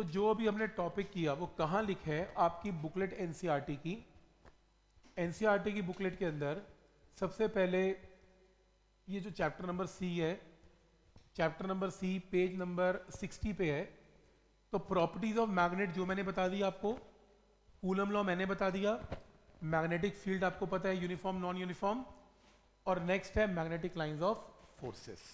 तो जो अभी हमने टॉपिक किया, वो कहाँ लिखे है? आपकी बुकलेट एनसीईआरटी की। एनसीईआरटी की बुकलेट के अंदर सबसे पहले ये जो चैप्टर नंबर सी है chapter number C page number 60 पे है। तो प्रॉपर्टीज़ ऑफ़ मैग्नेट जो मैंने बता दिया आपको कूलम लॉ मैंने बता दिया। मैग्नेटिक फ़ील्ड आपको पता है यूनिफॉर्म नॉन यूनिफॉर्म और नेक्स्ट है मैग्नेटिक लाइंस ऑफ़ फोर्सेस